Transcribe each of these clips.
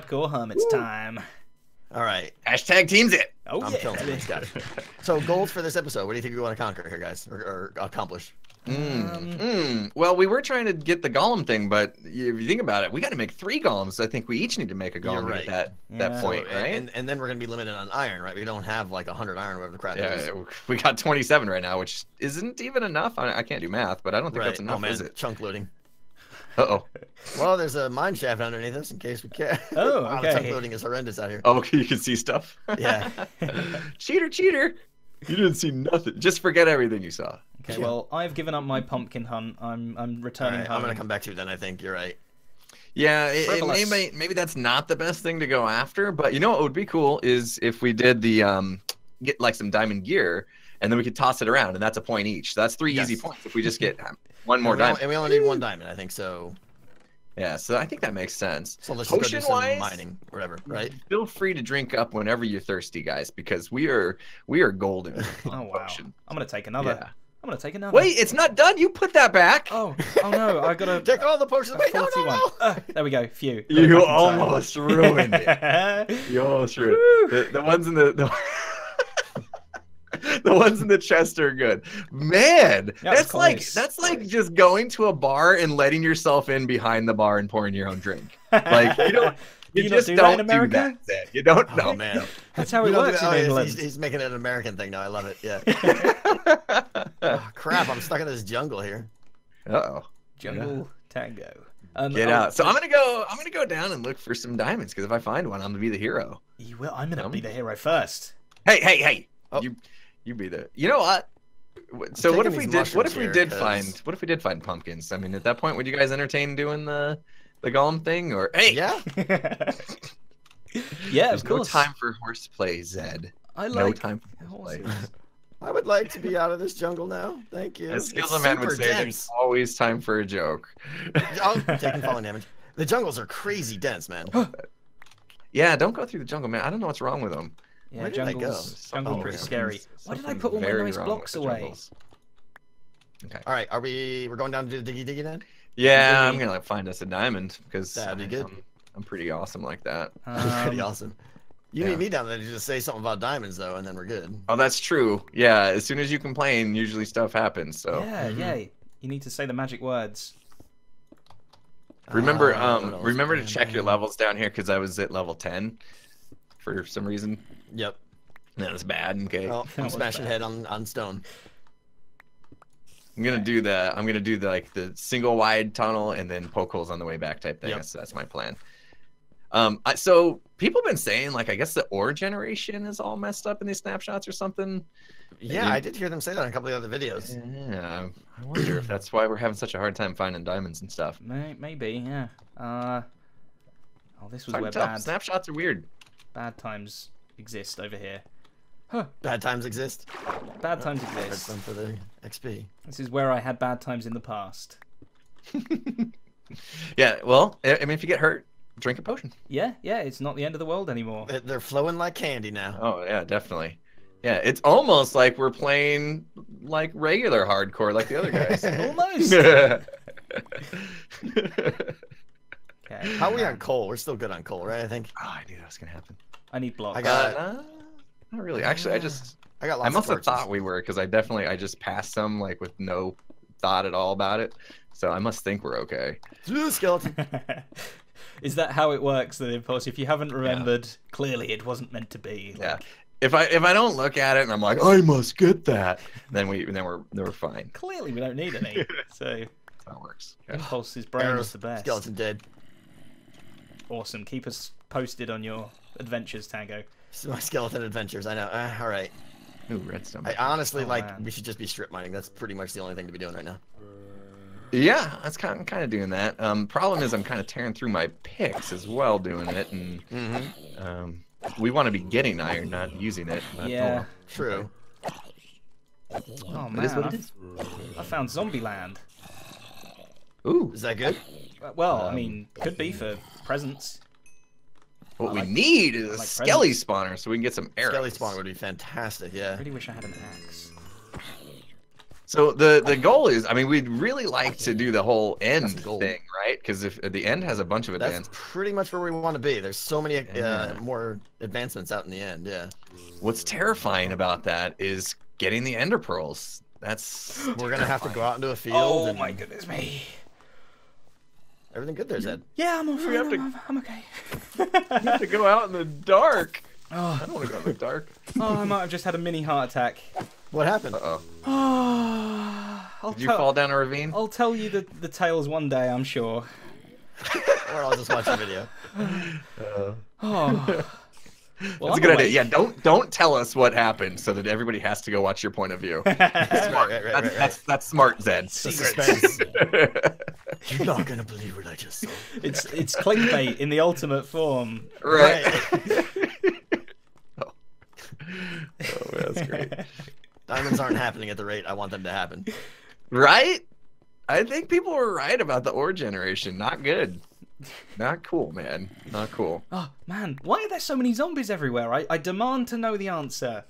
Hardcore hermits time. All right. Hashtag Team ZIT. Oh I'm yeah. killing it. Got it. So goals for this episode. What do you think we want to conquer here, guys, or, or accomplish? Mm. Mm. Well, we were trying to get the golem thing, but if you think about it, we got to make three golems. I think we each need to make a golem You're right. get that Yeah. that point, So, right? And, and then we're gonna be limited on iron, right? We don't have like hundred iron, whatever the crap it is. yeah, we got 27 right now, which isn't even enough. I, I can't do math, but I don't think Right. that's enough, oh man, is it? chunk looting. Uh oh. Well, there's a mine shaft underneath us in case we care. Oh, Wow, the chunk okay. is horrendous out here. Oh, you can see stuff. Yeah. cheater, cheater. You didn't see nothing. Just forget everything you saw. Okay, well, I've given up my pumpkin hunt. I'm I'm returning right, home. I'm gonna come back to you then. I think you're right. Yeah, it, it Frivolous. maybe maybe that's not the best thing to go after, but you know what would be cool is if we did the um get like some diamond gear and then we could toss it around and that's a point each. So that's three easy points if we just get one more and diamond. only, and we only need one diamond, I think. So, Yeah, so I think that makes sense. so let's just go do some Potion-wise? mining, whatever, right? Feel free to drink up whenever you're thirsty, guys, because we are we are golden. Oh wow. potion. I'm gonna take another. Yeah. I'm gonna take another. Wait, it's not done. You put that back. Oh, oh no! I gotta Take all the potions. Wait, no, no, no. Uh, there we go. Phew. Got You back in almost ruined it. You almost ruined it. The, the ones in the, the the ones in the chest are good. Man, That was that's like that's like just going to a bar and letting yourself in behind the bar and pouring your own drink. Like you don't you, you just do that in don't do America? that. Zed. You don't Oh know. man, That's how We it don't do works in oh, he's- He's, he's making it an American thing now. I love it. Yeah. oh, crap! I'm stuck in this jungle here. Uh-oh. Jungle Tango. Um, Get oh, out. So I'm gonna go. I'm gonna go down and look for some diamonds because if I find one, I'm gonna be the hero. You will. I'm gonna Um, be the hero first. Hey, hey, hey! Oh. You, you be the. You know what? So what if we did? What if we did did 'cause- find? What if we did find pumpkins? I mean, at that point, would you guys entertain doing the the golem thing? Or hey, Yeah. yeah, there's of no time for horseplay, Zed. I No like time for horseplay. I would like to be out of this jungle now. Thank you. As Skills Man would super say, there's always time for a joke. Oh, taking falling damage. The jungles are crazy dense, man. yeah, don't go through the jungle, man. I don't know what's wrong with them. Yeah, Where did I go? jungles. Jungle Oh, pretty yeah. scary. Why did I put all my nice blocks away? Okay. All right, are we? We're going down to the diggy diggy then. Yeah, I'm gonna find us a diamond because That'd be good. I'm, I'm pretty awesome like that. Pretty Um, awesome. You yeah. need me down there to just say something about diamonds though, and then we're good. Oh, that's true. Yeah, as soon as you complain, usually stuff happens. So Yeah, Mhm. yeah. You need to say the magic words. remember, Uh, um, remember to check your levels down here because I was at level ten for some reason. Yep. That was bad. Okay, Well, I'm smashing bad. head on on stone. I'm gonna do the I'm gonna do the like the single wide tunnel and then poke holes on the way back type thing. Yep. That's that's my plan. Um, I, so people have been saying like I guess the ore generation is all messed up in these snapshots or something. Yeah, you- I did hear them say that in a couple of other videos. Yeah, I wonder if that's why we're having such a hard time finding diamonds and stuff. Maybe, yeah. Uh, oh, this was hard where bad, Snapshots are weird. Bad times exist over here. Huh, Bad times exist. bad times That's exist. them for the XP. This is where I had bad times in the past. Yeah, well, I I mean, if you get hurt, drink a potion. Yeah, yeah, it's not the end of the world anymore. They- They're flowing like candy now. Oh yeah, definitely. Yeah, it's almost like we're playing like regular hardcore, like the other guys. Almost. Okay. How are we on coal? We're still good on coal, right? I think. Oh, I knew that was gonna happen. I need blocks. I got- Uh, not really. Actually, I just I got lots I of must have thought we were because I definitely I just passed some like with no thought at all about it. So I must think we're okay. Ooh, skeleton. Is that how it works then, Impulse? If you haven't remembered, clearly it wasn't meant to be. Yeah. If I if I don't look at it and I'm like I must get that, then we then we're then we're fine. Clearly we don't need any. So That's how it works. Yeah. Impulse's brain Arrows, is the best. Skeleton dead. Awesome. Keep us posted on your adventures, Tango. This is my skeleton adventures. I know. Uh, all right. Ooh, redstone. I honestly Oh, like. man. We should just be strip mining. That's pretty much the only thing to be doing right now. Yeah, that's kind of, kind of doing that. Um, problem is I'm kind of tearing through my picks as well doing it, and Mm-hmm. um, we want to be getting iron, not using it. But, oh Yeah. well. True. Oh It man, is what it I- I found Zombie Land. Ooh, Is that good? Well, I Um, mean, could be for presents. what I we like- need is a like skelly spawner so we can get some arrows. Skelly spawner would be fantastic. yeah. I Yeah. really wish I had an axe. So the the goal is, I mean, we'd really like to do the whole end the goal. thing, right? Because if the end has a bunch of That's pretty much where we want to be. There's so many uh, Yeah. more advancements out in the end. Yeah, what's terrifying about that is getting the ender pearls. That's we're gonna have to go out into a field. Oh and my goodness me. Everything good there, Zed? Yeah, I'm all We fine. have to- I'm, I'm okay. You have to go out in the dark. Oh. I Oh, don't want to go in the dark. oh, I might have just had a mini heart attack. What happened? Uh oh. Oh, I'll Did you fall down a ravine? I'll tell you the, the tales one day, I'm sure. Or I'll just watch the video. Uh, Oh. Well, That's a I'm good idea. Yeah, don't don't tell us what happened so that everybody has to go watch your point of view. right, right, right, That's, right, right. that's, that's smart, Zed. Secrets. suspense. You're not gonna believe what I just saw. It's it's clickbait in the ultimate form. right. oh. oh, that's great. Diamonds aren't happening at the rate I want them to happen. Right? I think people were right about the ore generation. Not good. Not cool, man. Not cool. Oh man, why are there so many zombies everywhere? I, I demand to know the answer.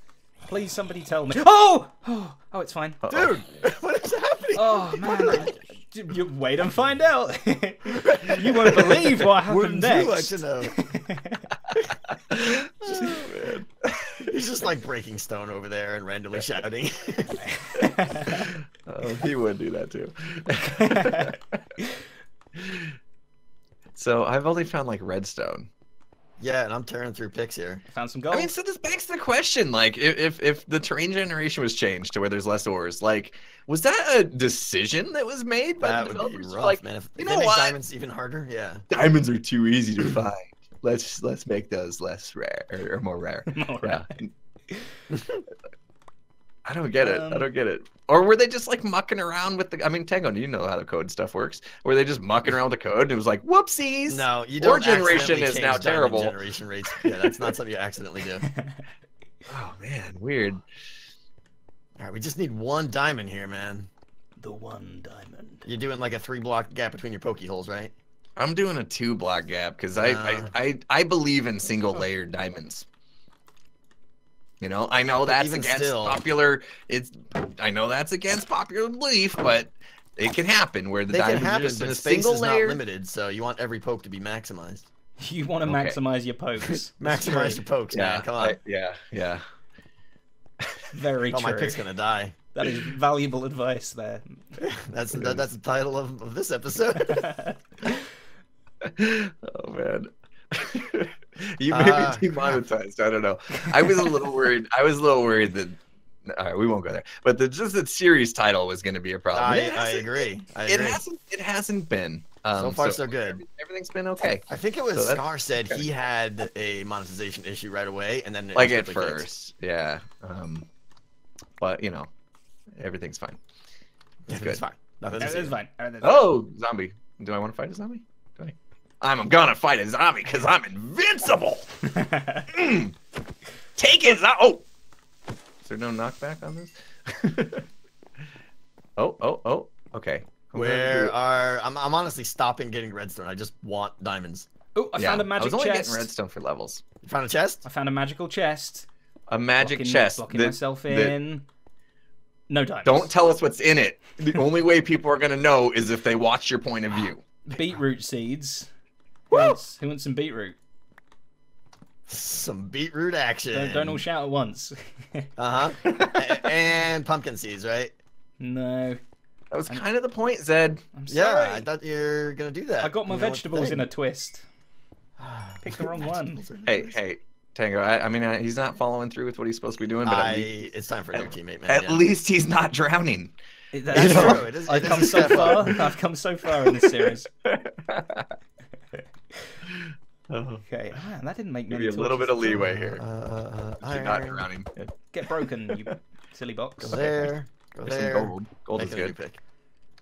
Please, somebody tell me. Oh, oh, oh it's fine. Uh-oh. Dude, what is happening? Oh man, you wait and find out. you won't believe what happened Wouldn't you like to know? Oh, man. He's just like breaking stone over there and randomly shouting. Oh, he would do that too. So I've only found like redstone. yeah, and I'm tearing through pics here. Found some gold. I mean, so this begs the question: like, if, if if the terrain generation was changed to where there's less ores, like, was that a decision that was made by That the would be developers? rough, like, man. If, you know they make what? diamonds even harder, yeah. diamonds are too easy to find. Let's let's make those less rare or, or more rare. More Yeah. I don't get it. I Um, don't get it. Or were they just like mucking around with the? I mean, Tango, you know how the code stuff works. Were they just mucking around with the code and it was like, whoopsies? No, you don't. generation is now terrible. Generation rates. Yeah, that's not something you accidentally do. Oh man, weird. All right, we just need one diamond here, man. the one diamond. You're doing like a three block gap between your pokey holes, right? I'm doing a two block gap because I, Uh. I, I I believe in single layered diamonds. You know, I know But that's even against still- popular. It's I know that's against popular belief, but it can happen where the They can happen, just in a space single is not limited, so you want every poke to be maximized. You want to Okay. maximize your pokes. Maximize your pokes, Yeah, man. Come on. I- yeah, yeah. Very true. oh, my pick's gonna die. That is valuable advice there. That's that, that's the title of, of this episode. oh man. You may Ah, be demonetized. I don't know. I was a little worried. I was a little worried that. All right, we won't go there. But the just the series title was going to be a problem. I, I hasn't- agree. It hasn't. It hasn't been. Um, so far, so, good. Everything's been okay. I think it was So Scar said he had a monetization issue right away, and then Like at quickly fixed. first, yeah. Um, but you know, everything's fine. Yeah, good. it's fine. Nothing to Everything's see. fine. Everything's fine. Oh, zombie! Do I want to fight a zombie? Do I? I'm gonna fight a zombie because I'm invincible. Mm. Take it, zo- oh. Is there no knockback on this? oh, oh, oh. Okay. I'm Where are I'm, I'm honestly stopping getting redstone. I just want diamonds. Oh, I Yeah, found a magic chest. I was only chest. getting redstone for levels. You found a chest? I found a magical chest. A magic blocking, chest. Blocking that- myself that- in. No diamonds. Don't tell us what's in it. The only way people are gonna know is if they watch your point of view. Beetroot seeds. Who wants, who wants some beetroot? Some beetroot action. Don't, don't all shout at once. Uh huh. and pumpkin seeds, right? no. That was I'm- kind of the point, Zed. I'm sorry. Yeah, I thought you were gonna do that. I got my You vegetables in a twist. Picked the wrong one. Hey, nice. hey, Tango. I, I mean, uh, he's not following through with what he's supposed to be doing, but I, least, it's time for a new teammate, man. at yeah. least he's not drowning. That's That's true. true. It is, I've it is come so step up. far. I've come so far in this series. oh, Okay, man, that didn't make give many you a little bit of leeway here. Uh, uh, uh, You're not iron. drowning. Get broken, you silly box. Go there. Go There's there. gold. Gold is Make a good. pick.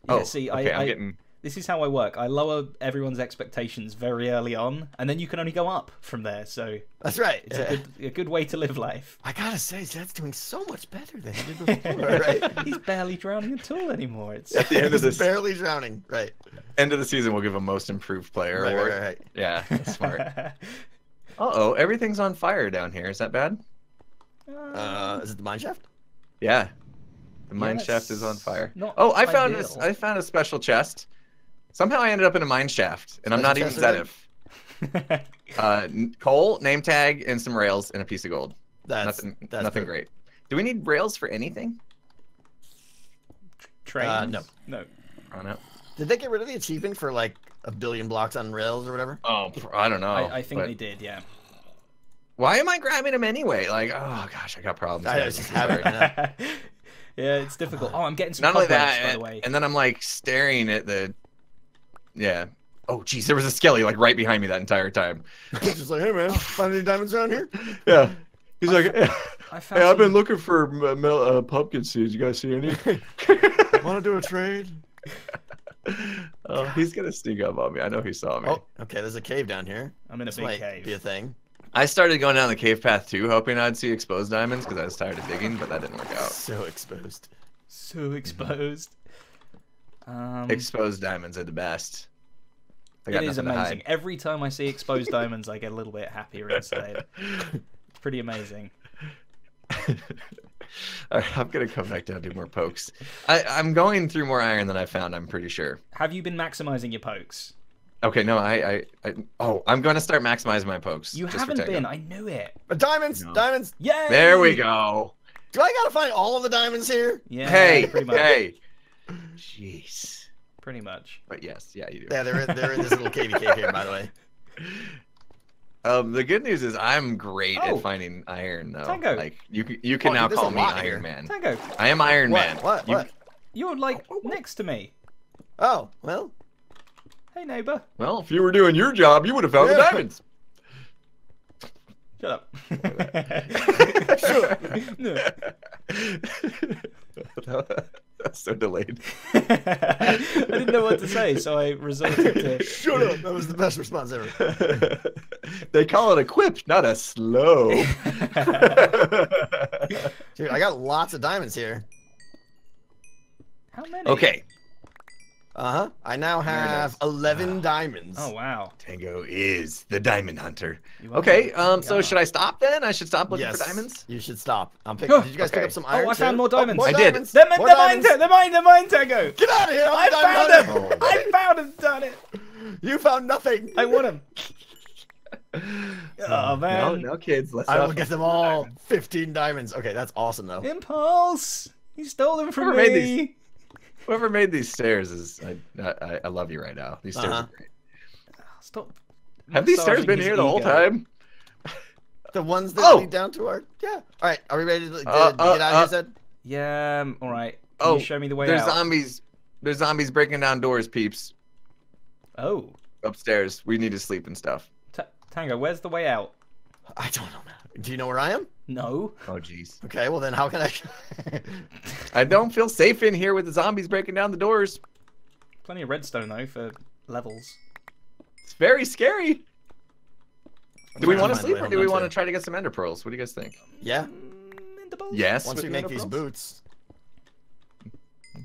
Yeah, Oh, see, okay, I, I'm I, getting. This is how I work. I lower everyone's expectations very early on, and then you can only go up from there. So That's right. it's yeah. a good a good way to live life. I gotta say, Zed's doing so much better than he did before, right? He's barely drowning at all anymore. It's At the end of He's this barely drowning. Right. end of the season, we'll give a most improved player Right, award. right, right, Yeah, that's smart. Uh oh, everything's on fire down here. Is that bad? Uh, is it the mine shaft? Yeah. The mine shaft is on fire. Not oh, I found ideal. this. I found a special chest. Somehow I ended up in a mine shaft, and I'm not even Special chest Zedaph. Uh, coal, name tag, and some rails, and a piece of gold. That's nothing, that's nothing great. Do we need rails for anything? Trains? Uh, no. No. I don't know. Did they get rid of the achievement for like a billion blocks on rails or whatever? Oh, I don't know. I, I think but they did, yeah. Why am I grabbing them anyway? Like, oh gosh, I got problems. I guys. just I'm have it. Yeah. yeah, it's difficult. Oh, I'm getting some Not only cobwebs, that, by the and, way. and then I'm like staring at the. Yeah. Oh, geez, there was a skelly like right behind me that entire time. It's just like, hey man, find any diamonds around here? Yeah. He's like, I found hey, I've been looking for m- mel- uh, pumpkin seeds. You guys see any? Want to do a trade? oh, he's gonna sneak up on me. I know he saw me. Oh, okay. There's a cave down here. I'm in a This big might cave. be a thing. I started going down the cave path too, hoping I'd see exposed diamonds because I was tired of digging, but that didn't work out. So exposed. So exposed. Um, Exposed diamonds are the best. They got it is nothing to hide. amazing. Every time I see exposed diamonds, I get a little bit happier inside. It's pretty amazing. All right, I'm gonna come back down and do more pokes. I, I'm going through more iron than I found. I'm pretty sure. Have you been maximizing your pokes? Okay, no, I, I, I oh, I'm gonna start maximizing my pokes. You haven't been. I knew it. Uh, diamonds, No. diamonds. Yay! There we go. Do I gotta find all of the diamonds here? Yeah. hey, Pretty much. hey. Jeez. Pretty much. But yes, yeah, you do. Yeah, they're in, they're in this little cavey cave here, by the way. Um, the good news is I'm great Oh. at finding iron, though. Tango. Like you, can- you can Oh, now call me Iron here. Man. Tango, I am Iron What? Man. What? You- What? you're like next to me. Oh, well. Hey, neighbor. Well, if you were doing your job, you would have found the diamonds. Shut up. That's so delayed. I didn't know what to say, so I resorted to. Shut up. That was the best response ever. they call it a quip, not a slow. Dude, I got lots of diamonds here. How many? okay, Uh huh. I now have is. 11 diamonds. Oh wow. Tango is the diamond hunter. Okay, um, so Yeah. should I stop then? I should stop looking yes. for diamonds. You should stop. I'm picking. Did you guys pick up some iron? Oh. I found more diamonds. more I did. diamonds. They're, they're More mine. diamonds. They're mine. They're mine, Tango. Get out of here! I'm I a diamond found them. I found and done it. You found nothing. I want them. Oh man. no, no kids. Let's I will get them all. 15 diamonds. Okay, that's awesome though. Impulse. He stole them from Whoever made me. These- Whoever made these stairs is I, I, I love you right now. These stairs Uh-huh. are great. Stop. Have these stairs been here the whole ego. time? The ones that Oh! lead down to our. Yeah. All right. Are we ready to, to Uh, get uh, out of uh, here, Zed? Yeah. um, All right. Can Oh, you show me the way There's out. zombies. There's zombies breaking down doors, peeps. Oh, Upstairs. We need to sleep and stuff. Ta- Tango, where's the way out? I don't know, man. Do you know where I am? No. Oh jeez. Okay, well then how can I? I don't feel safe in here with the zombies breaking down the doors. Plenty of redstone though for levels. It's very scary. Do we want to sleep or do we want to to. try to get some ender pearls? What do you guys think? yeah. Mm, Mandibles? Yes. Once with we make these boots.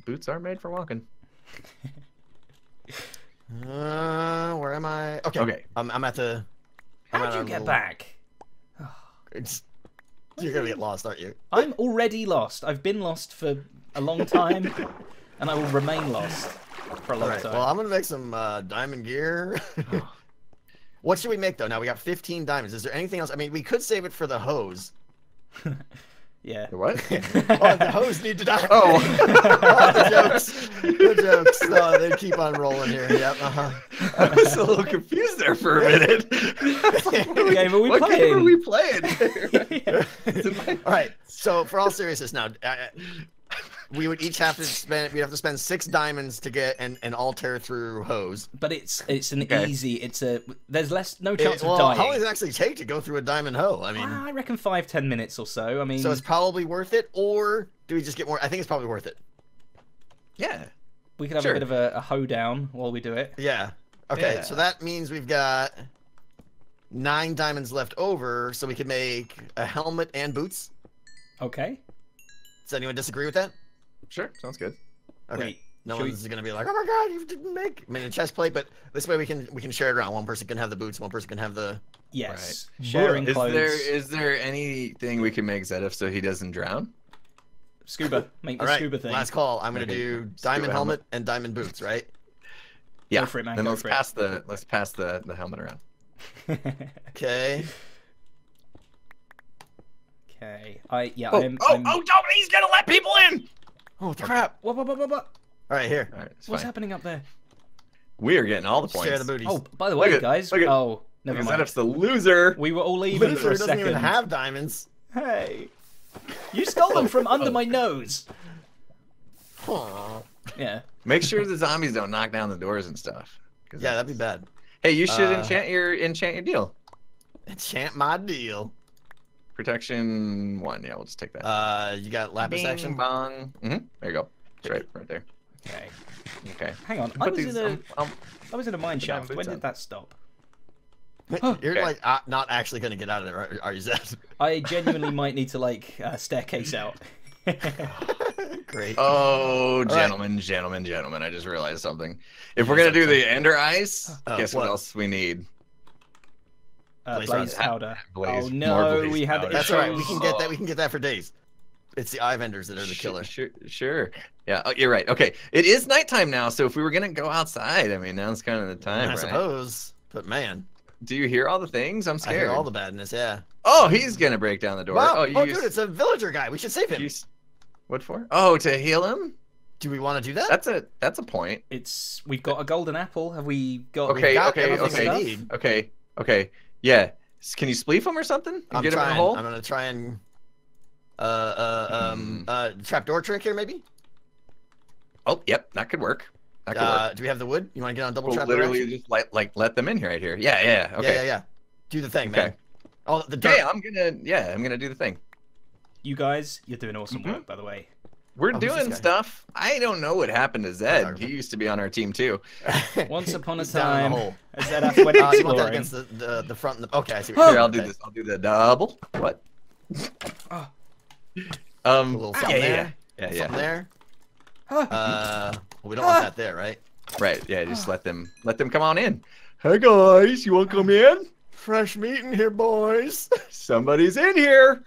Boots are made for walking. Uh, where am I? Okay. Okay. I'm, I'm at the. I'm How'd at you our get little- back? It's, you're gonna get lost, aren't you? I'm already lost. I've been lost for a long time, and I will remain lost for a long right. time. Well, I'm gonna make some uh, diamond gear. what should we make though? Now we got 15 diamonds. Is there anything else? I mean, we could save it for the hose. yeah. The what? oh, the hose need to die. Oh. Oh, the jokes. The jokes. No, they keep on rolling here. Yep. Uh-huh. I was a little confused there for a minute. What game are we what game are we playing? All right. So, for all seriousness, now uh, we would each have to spend. We'd have to spend six diamonds to get an, an altar through hose. but it's it's an Okay. easy. It's a there's less no It- chance well, of dying. how long does it actually take to go through a diamond hoe? I mean, ah, I reckon five ten minutes or so. I mean, so it's probably worth it, or do we just get more? I think it's probably worth it. yeah. we could have sure. a bit of a, a hoedown while we do it. Yeah. Okay. Yeah. So that means we've got nine diamonds left over, so we could make a helmet and boots. Okay. Does anyone disagree with that? Sure. Sounds good. Okay. Wait. No should we- one's gonna be like, "Oh my god, you didn't make." I mean, a chest plate, but this way we can we can share it around. One person can have the boots, one person can have the. Yes. Sharing Is clothes. there is there anything we can make Zedaph so he doesn't drown? Scuba. Make the All right, scuba thing. last call. I'm gonna Okay, do diamond helmet. helmet and diamond boots, right? Yeah. for it, man, Then go let's for it. pass the let's pass the the helmet around. Okay. Okay. I yeah. Oh, I'm, oh, I'm... oh! Don't! He's gonna let people in. Oh crap! What, what, what, what, what? All right, here. All right, What's fine. happening up there? We are getting all the points. Share the booties. Oh, by the way, Look at- guys. look at- oh, never mind. Zedaph's the loser. We were all even for Loser a doesn't second. even have diamonds. Hey, you stole them from under my nose. Aw. Yeah. Make sure the zombies don't knock down the doors and stuff. 'cause Yeah, that'd be bad. Hey, you should Uh, enchant your enchant your deal. Enchant my deal. Protection one. Yeah, we'll just take that. Uh, you got lapis Bing action. bong. hmm There you go. It's right, right there. Okay. Okay. Hang on. I was these. in a um, um, I was in a mine shaft. When did on. that stop? You're Okay. like uh, not actually gonna get out of there, are- are you, Zed? I genuinely might need to like uh, staircase out. Great. Oh, right. gentlemen, gentlemen, gentlemen! I just realized something. If we're gonna do the Ender Eyes, Oh, guess what? what? else we need? Uh, Blaze blaze powder. powder. Blaze- oh no, blaze we had powder. That's all right. We can get that. We can get that for days. It's the eye vendors that are the killer. Sure, sure. Yeah, oh, you're right. Okay, it is nighttime now, so if we were gonna go outside, I mean, now's kind of the time, I right? suppose. But man, Do you hear all the things? I'm I scared. hear all the badness. Yeah. Oh, he's gonna break down the door. Wow. Oh, Oh, you dude, it's a villager guy. We should save him. you What for? Oh, to heal him? Do we want to do that? That's a that's a point. It's we've got a golden apple. Have we got? Okay, got okay, okay, okay, okay. Yeah. Can you spleef him or something? I'm get him in trying. the hole? I'm gonna try and uh uh um Hmm. uh trapdoor trick here maybe. Oh, yep, that could work. That could Uh, work. do we have the wood? You want to get on double We'll trapdoor? literally action? just like like let them in here right here. Yeah, yeah. Okay. Yeah, yeah, yeah. Do the thing, Okay. man. Oh, the Okay, dirt. I'm gonna yeah, I'm gonna do the thing. You guys, you're doing awesome Mhm. work, by the way. We're Oh, doing stuff. I don't know what happened to Zed. He used to be on our team too. Once upon a He's down in time, the hole. went Uh, you want that against the, the the front and the. Okay, I see. Here, I'll doing. do this. I'll do the double. What? Oh. Um. A little yeah, something yeah, there. yeah, yeah, Something yeah. there. Ah, Uh, well, we don't want that there, right? Right. Yeah. Just let them let them come on in. Hey guys, you want to come in? Fresh meat in here, boys. Somebody's in here.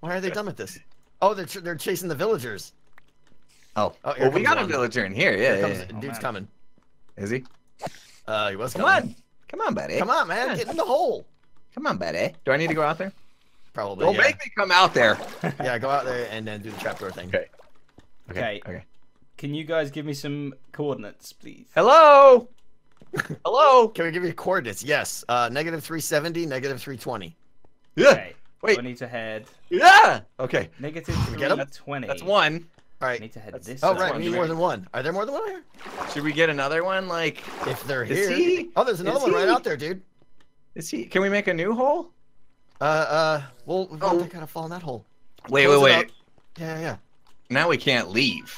Why are they dumb at this? Oh, they're ch- they're chasing the villagers. Oh, Oh, here well, we comes got a villager in here. Yeah, Here yeah, comes, yeah. dude's man. coming. Is he? Uh, he was Come coming. on. Come on, buddy. Come on, man, Come on. get in the hole. Come on, buddy. Do I need to go out there? Probably. Don't yeah. make me come out there. yeah, go out there and then do the trapdoor thing. Okay. Okay. Okay. Can you guys give me some coordinates, please? Hello. Hello. Can we give you coordinates? Yes. Uh, negative 370, negative 320. Yeah. Okay. Wait. So I need to head Yeah. Okay. negative we get 'em? 320. That's one. All right. I need to head That's- this Oh, right. We need more than one. Are there more than one here? Should we get another one? Like, If they're Is here. he- Oh, there's another is one right out there, dude. is he? Can we make a new hole? Uh, uh, well, we Oh. gotta fall in that hole. Wait, Close wait, wait. Yeah, yeah. Now we can't leave.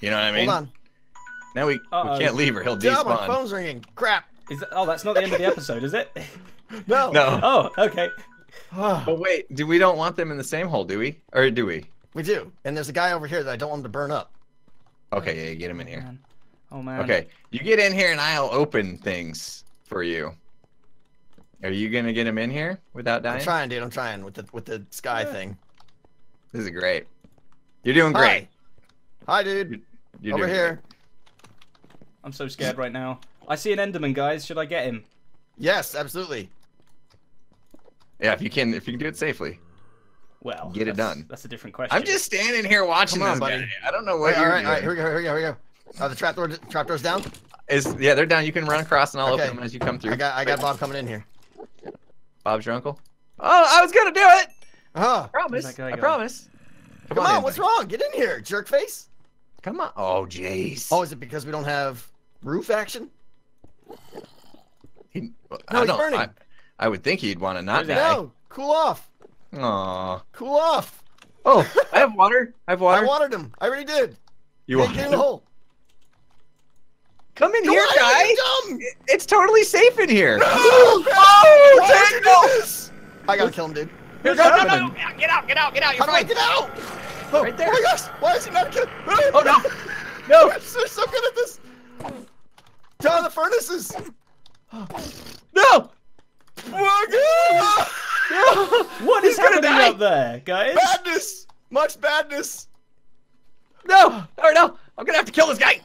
You know what I mean? Hold on. Now we, Uh-oh. we can't leave or he'll Yeah, my phone's ringing. Crap. Is that, oh, that's not the end of the episode, is it? No. No. Oh, okay. But wait, do we don't want them in the same hole, do we? Or do we? we do. And there's a guy over here that I don't want him to burn up. Okay, yeah, get him in here. Man. Oh man. Okay, you get in here and I'll open things for you. Are you gonna get him in here without dying? I'm trying, dude. I'm trying with the with the sky Yeah. thing. This is great. You're doing great. Hi. Hi, dude. You're over doing here. I'm so scared right now. I see an Enderman, guys. Should I get him? Yes, absolutely. Great. Yeah, if you can, if you can do it safely. Well, Get it done. That's a different question. I'm just standing here watching Come on, this buddy. guy. I don't know what right, all you're right, all right. Here we go. Here we go. Here we go. Uh, the trapdoor trapdoor's down. Is yeah, they're down. You can run across and I'll Okay. open them as you come through. I got I got Bob coming in here. Bob's your uncle. Oh, I was gonna do it. Huh. Promise. that guy I going? promise. Come on, in. what's wrong? Get in here, jerk face. Come on. Oh, jeez. Oh, is it because we don't have roof action? He, No, I he's don't. burning. I, I would think he'd want to not Where's he? die. No, cool off. Aw. Cool off. Oh, I have water. I have water. I watered him. I already did. you Hey, want? get in the hole. Come in Go here, guy. you. It's totally safe in here. Oh, Oh, Why did you Tango! do this? I gotta kill him, dude. No, What's no, no, happening? no. Get out, get out, get out. You're How do I get out? Oh, Right there. Oh my gosh! Why is he not good? Oh, no. No. I'm so, so good at this. Down the furnaces. No. My god! What is He's gonna happening die. up there, guys? Madness! Much badness. No! Or no! I'm gonna have to kill this guy!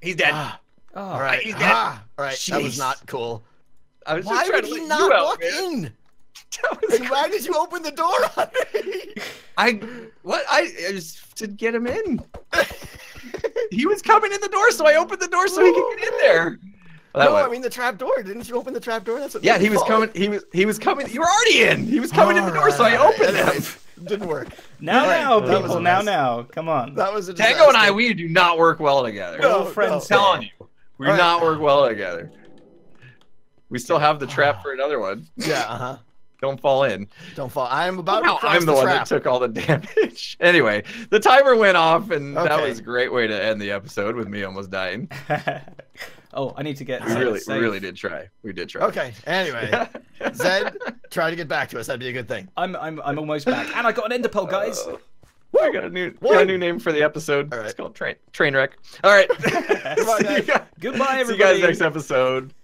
He's dead. Ah, Oh, all right. he's dead. Ah, all right. That was not cool. I was Why would he not you out, walk man. in? Was why did you open the door on me? I what I it was to get him in. he was coming in the door, so I opened the door so he could get in there. Well, that no, went- I mean the trap door. Didn't you open the trap door? That's what yeah, he was fall. coming. He was he was coming. You were already in. He was coming in the door, so I opened him. anyways, Didn't work. now, All right, now, that people, now, now. Come on. That was a Tango and I, we do not work well together. We're No, friends. no. Telling you, we do Alright. not work well together. We still have the trap for another one. Yeah, uh huh. Don't fall in. Don't fall. I am about Now to cross I'm the, the one that took all the damage. anyway, the timer went off, and that was a great way to end the episode with me almost dying. oh, I need to get. We really, we safe. really did try. We did try. Okay. Anyway, Zed, try to get back to us. That'd be a good thing. I'm, I'm, I'm almost back, and I got an enderpearl, guys. Uh, I got a new, got a new name for the episode. All right. It's called Train Train Wreck. All right. on, See guys. guys- Goodbye, See you guys next episode.